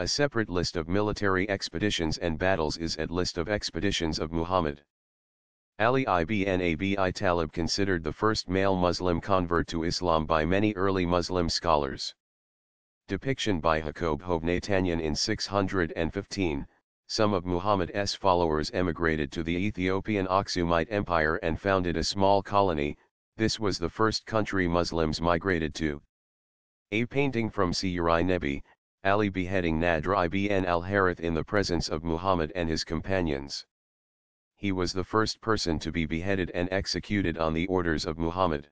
A separate list of military expeditions and battles is at list of expeditions of Muhammad. Ali ibn Abi Talib considered the first male Muslim convert to Islam by many early Muslim scholars. Depiction by Jacob Hovnanian in 615, some of Muhammad's followers emigrated to the Ethiopian Aksumite Empire and founded a small colony, this was the first country Muslims migrated to. A painting from Siyar Nebi, Ali beheading Nadr ibn al-Harith in the presence of Muhammad and his companions. He was the first person to be beheaded and executed on the orders of Muhammad.